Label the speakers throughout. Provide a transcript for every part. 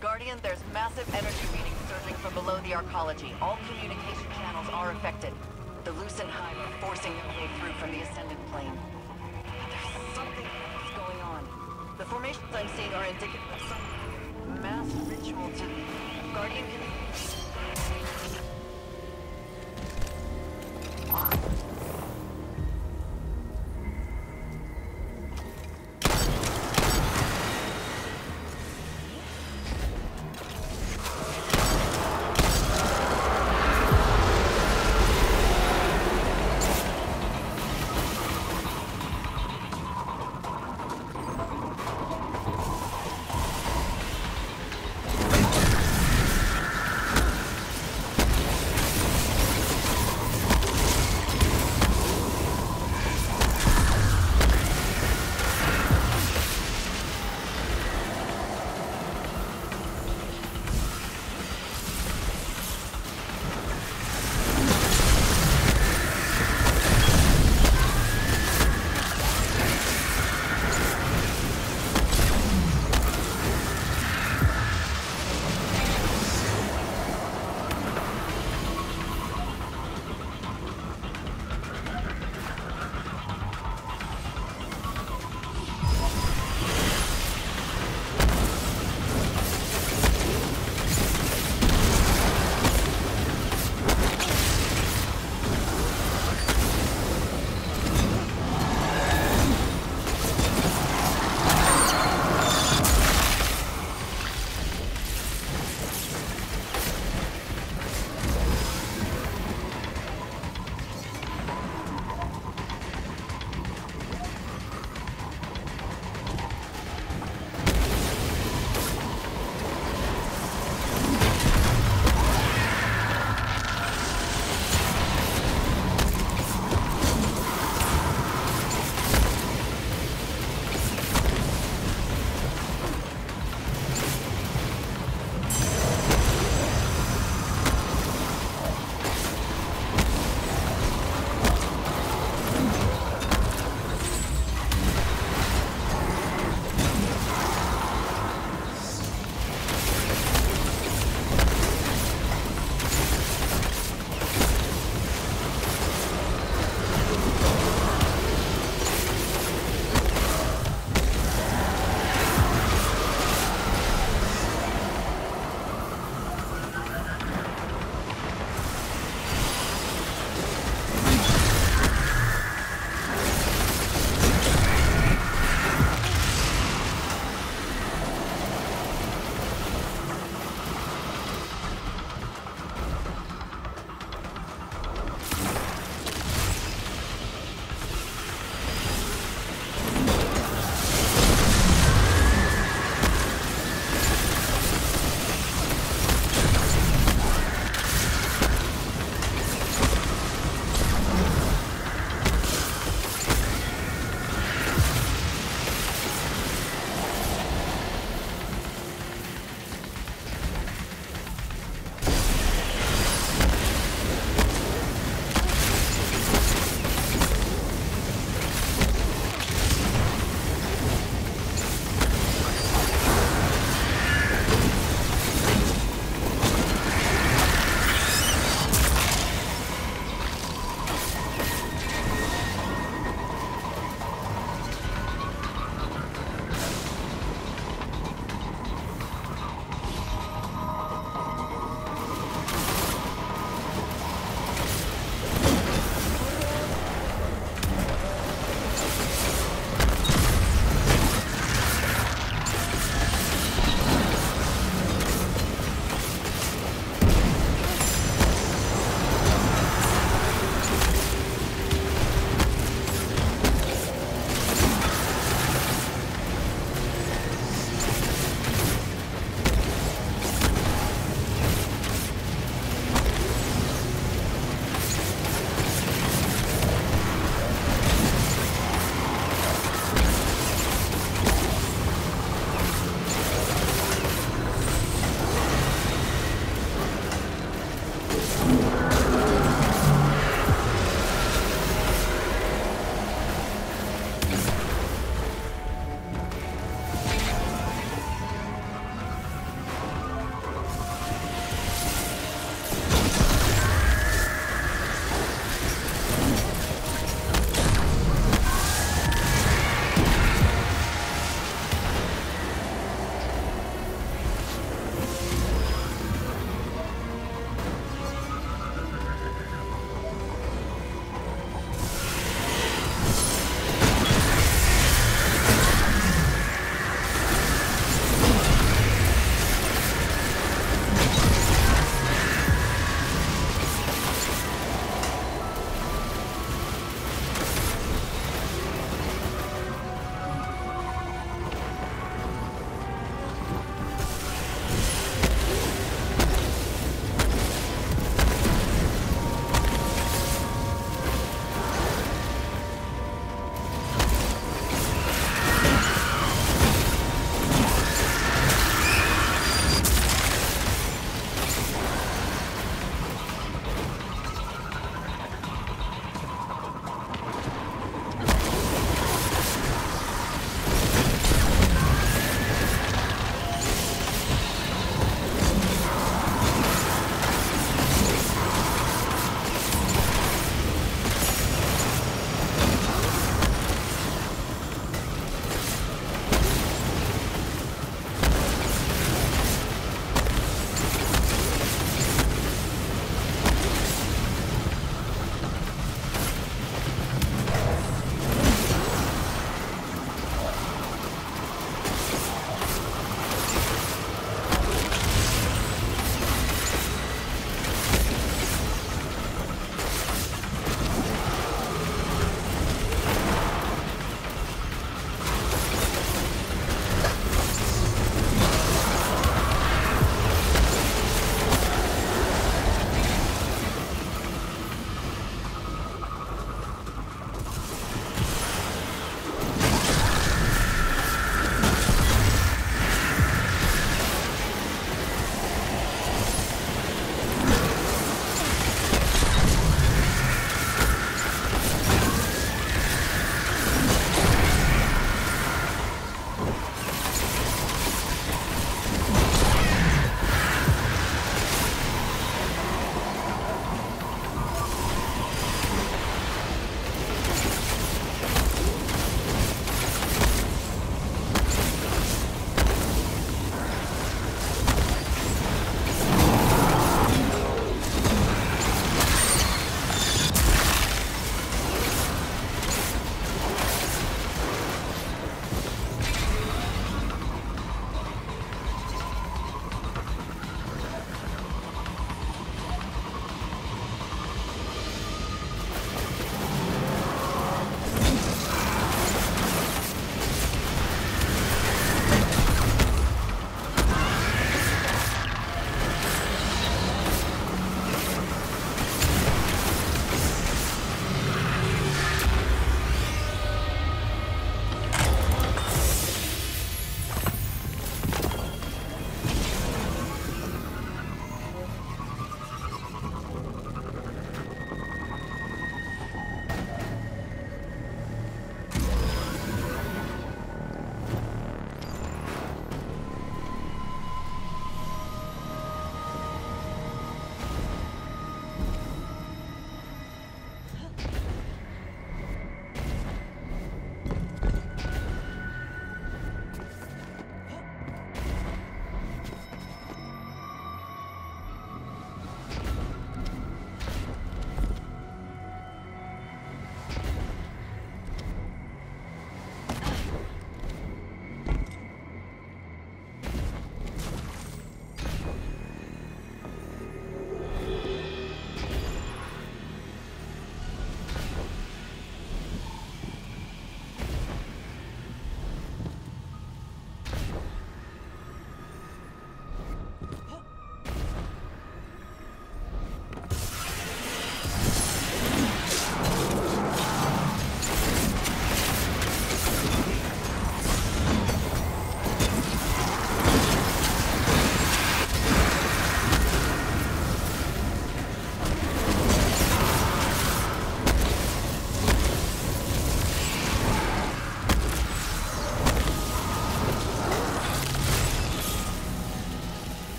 Speaker 1: Guardian, there's massive energy from below the arcology. All communication channels are affected. The Lucent Hive are forcing their way through from the Ascendant Plane. There's something else going on. The formations I'm seeing are indicative of some mass ritual to... the Guardian,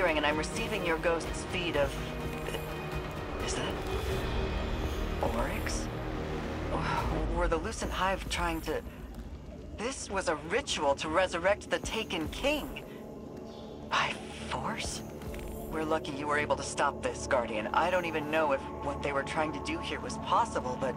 Speaker 1: clearing and I'm receiving your ghost's feed of... Is that... Oryx? Were the Lucent Hive trying to... This was a ritual to resurrect the Taken King. By force? We're lucky you were able to stop this, Guardian. I don't even know if what they were trying to do here was possible, but...